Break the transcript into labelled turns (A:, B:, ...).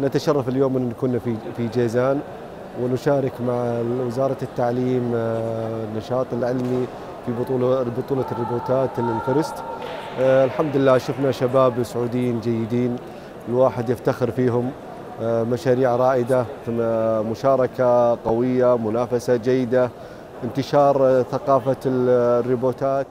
A: نتشرف اليوم أن كنا في في جيزان ونشارك مع وزارة التعليم آه، النشاط العلمي في بطولة بطولة الريبوتات الفرست آه، الحمد لله شفنا شباب سعوديين جيدين الواحد يفتخر فيهم. آه، مشاريع رائدة مشاركة قوية منافسة جيدة انتشار ثقافة الريبوتات.